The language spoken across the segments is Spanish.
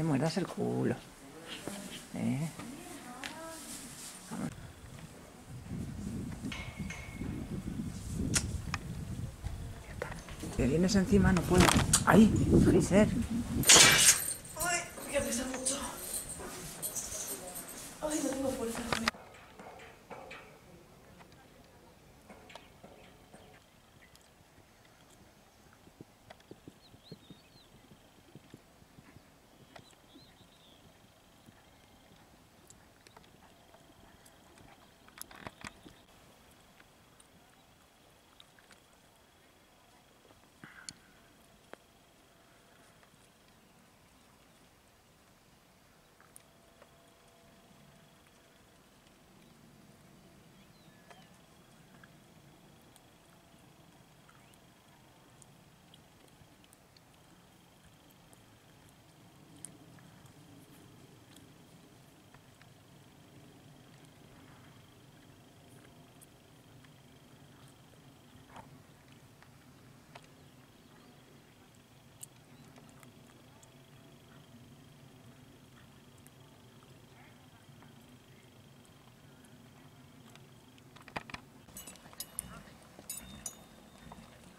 le muerdas el culo. ¿Eh? Te vienes encima, no puedo. ¡Ay! Freezer. Ay, ya pesa mucho. Ay, no tengo fuerza.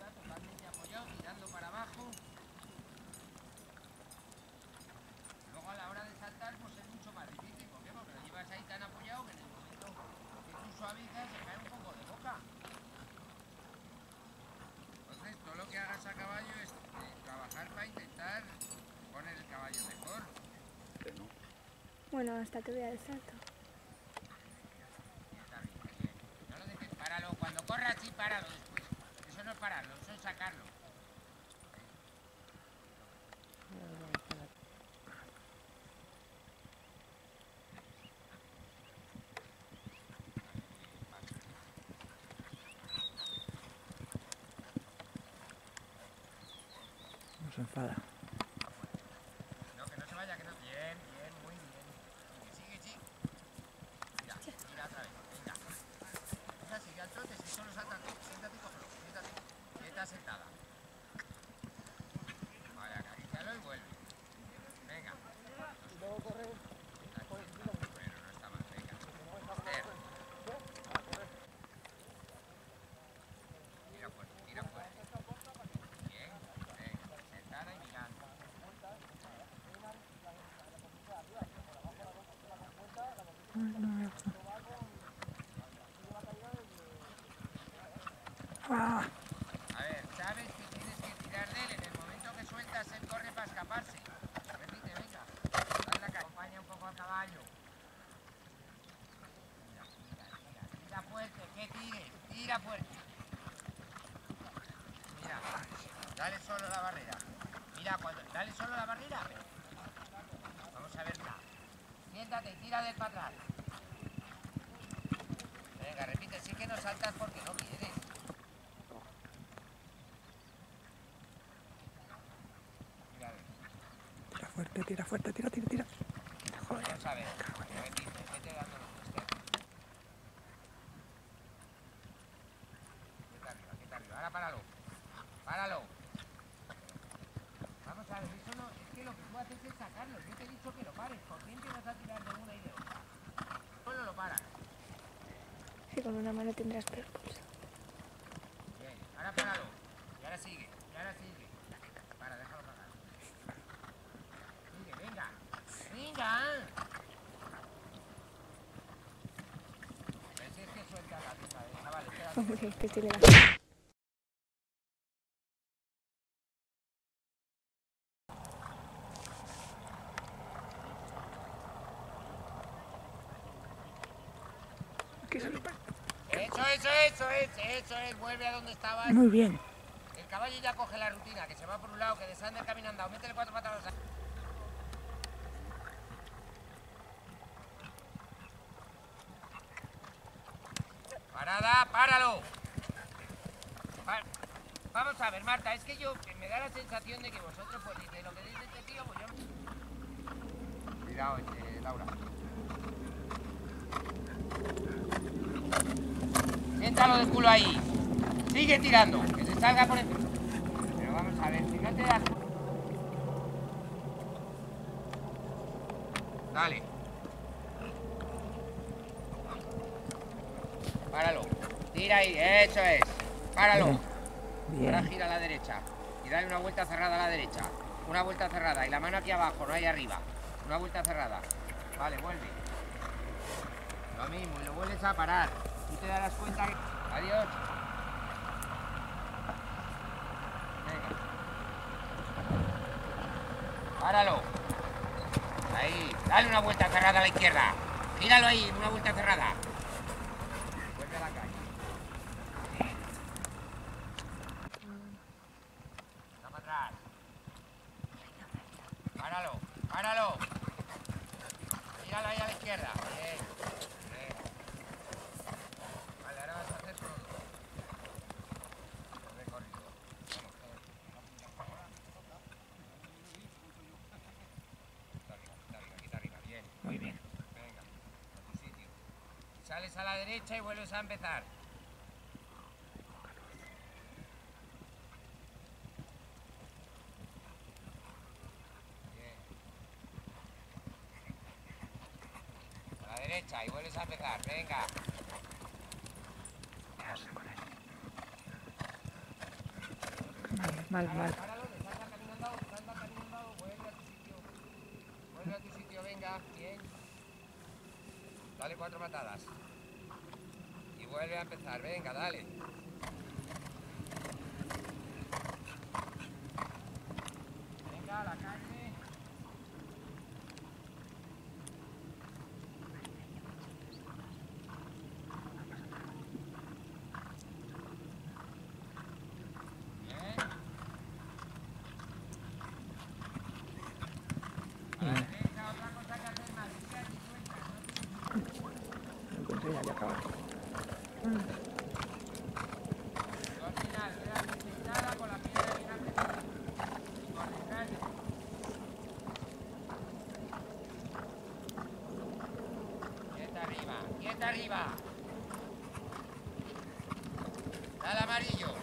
totalmente apoyado, tirando para abajo. Luego a la hora de saltar, pues es mucho más difícil. ¿Por qué? Porque lo llevas ahí tan apoyado que en el momento que tú suavizas se cae un poco de boca. Entonces, todo lo que hagas a caballo es eh, trabajar para intentar poner el caballo mejor. Bueno, hasta que vea el salto. No lo dejes, páralo. Cuando corras, sí, páralo después. Eso no es pararlo, eso es sacarlo. No se enfada. and A ver, sabes que tienes que tirar de él. En el momento que sueltas, él corre para escaparse. Repite, venga. La ca- Acompaña un poco al caballo. Tira, tira, tira. Tira fuerte, que tires. Tira fuerte. Mira, dale solo la barrera. Mira, cuando. Dale solo la barrera. Vamos a verla. Siéntate, tira del para atrás. Venga, repite, sí que no saltas porque no quieres. Mira, a ver. Tira fuerte, tira fuerte, tira, tira, tira. Joder. Vamos a ver. Repite, vete dando los twister. Quieta arriba, quieta arriba. Ahora páralo. Páralo. Vamos a ver, eso no. Es que lo que tú haces es sacarlo. Yo te he dicho que lo pares. ¿Por qué empiezas a tirar de una y de otra? Solo lo paras. Si con una mano tendrás peor pulso. Bien, ahora páralo. Y ahora sigue. Y ahora sigue. Para, déjalo parar. Sigue, venga. Venga. Pero si es que suelta la pieza de chaval, espérate. Hombre, este sí le. Que se lo pa- Eso, eso, eso es, eso es. Vuelve a donde estabas. Muy bien. El caballo ya coge la rutina, que se va por un lado, que desande caminando. Métele cuatro patadas. a- Parada, páralo. Pa- Vamos a ver, Marta, es que yo que me da la sensación de que vosotros, pues, dice lo que dice este tío, pues yo... Cuidado, este, Laura. Siéntalo de culo ahí. Sigue tirando, que se salga por encima. Pero vamos a ver, si no te das... Dale. Páralo. Tira ahí, eso es. Páralo. Bien. Ahora gira a la derecha. Y dale una vuelta cerrada a la derecha. Una vuelta cerrada. Y la mano aquí abajo, no ahí arriba. Una vuelta cerrada. Vale, vuelve. Lo mismo, y lo vuelves a parar. Te darás cuenta que... Adiós. Páralo. Ahí. Dale una vuelta cerrada a la izquierda. Gíralo ahí, una vuelta cerrada. Vuelve a la calle. Está para atrás. Páralo, páralo. Gíralo ahí a la izquierda. Bien. Vale, ahora vas a hacer todo. Recorrido. Vamos, Está arriba, está arriba, aquí está arriba. Bien. Muy bien. Venga, a tu sitio. Sales a la derecha y vuelves a empezar. Bien. A la derecha y vuelves a empezar. Venga. Quedarse con él. Vale, vale, vale. Páralo, le salta camino al lado, salta camino al lado, vuelve a tu sitio. Vuelve a tu sitio, venga, bien. Dale cuatro patadas. Vuelve a empezar, venga, dale. Venga, la carne. Bien. A la derecha, otra cosa que hacer más. gira y suelta, no No encuentro ya de acabar. Tú al final quedas sentada con la piedra bien apretada. Y por detrás de- Quieta arriba. Dale amarillo.